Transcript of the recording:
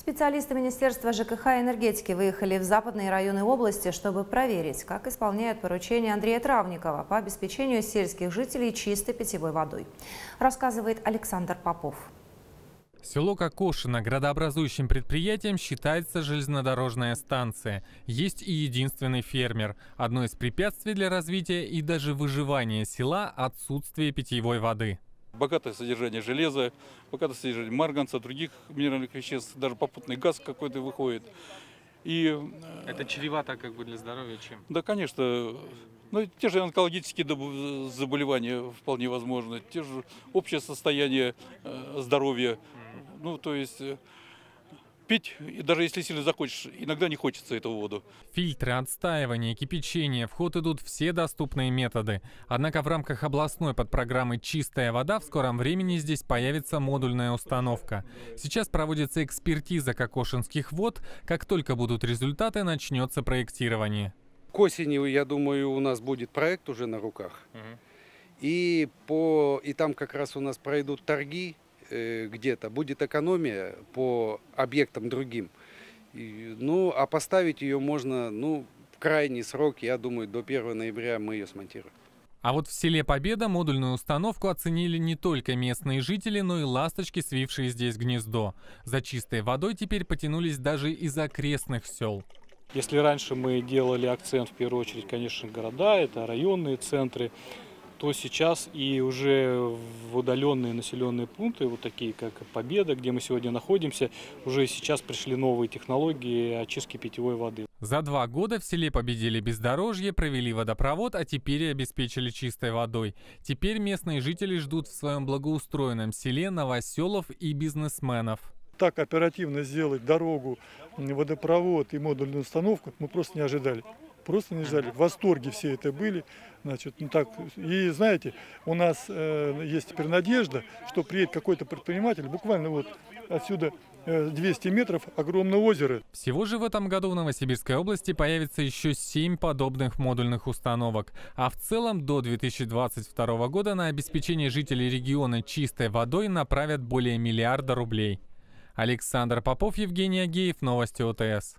Специалисты Министерства ЖКХ и энергетики выехали в западные районы области, чтобы проверить, как исполняют поручения Андрея Травникова по обеспечению сельских жителей чистой питьевой водой. Рассказывает Александр Попов. Село Кокошино градообразующим предприятием считается железнодорожная станция. Есть и единственный фермер. Одно из препятствий для развития и даже выживания села – отсутствие питьевой воды. Богатое содержание железа, богатое содержание марганца, других минеральных веществ, даже попутный газ какой-то выходит. И, Это чревато как бы для здоровья чем? Да, конечно. Ну, те же онкологические заболевания вполне возможны, те же общее состояние э, здоровья. Ну, то есть э, пить, и даже если сильно захочешь, иногда не хочется эту воду. Фильтры, отстаивание, кипячение, в ход идут все доступные методы. Однако в рамках областной подпрограммы «Чистая вода» в скором времени здесь появится модульная установка. Сейчас проводится экспертиза кокошинских вод. Как только будут результаты, начнется проектирование. К осени, я думаю, у нас будет проект уже на руках. Угу. И, по, и там как раз у нас пройдут торги где-то, будет экономия по объектам другим. Ну, а поставить ее можно, ну, в крайний срок, я думаю, до 1 ноября мы ее смонтируем. А вот в селе Победа модульную установку оценили не только местные жители, но и ласточки, свившие здесь гнездо. За чистой водой теперь потянулись даже из окрестных сел. Если раньше мы делали акцент в первую очередь, конечно, города, это районные центры, то сейчас и уже в удаленные населенные пункты, вот такие как Победа, где мы сегодня находимся, уже сейчас пришли новые технологии очистки питьевой воды. За два года в селе победили бездорожье, провели водопровод, а теперь и обеспечили чистой водой. Теперь местные жители ждут в своем благоустроенном селе новоселов и бизнесменов так оперативно сделать дорогу, водопровод и модульную установку мы просто не ожидали просто не ждали. В восторге все это были. Значит, ну так, и знаете, у нас э, есть теперь надежда, что приедет какой-то предприниматель, буквально вот отсюда 200 э, метров огромное озеро. Всего же в этом году в Новосибирской области появится еще 7 подобных модульных установок. А в целом до 2022 года на обеспечение жителей региона чистой водой направят более миллиарда рублей. Александр Попов, Евгений Агеев, Новости ОТС.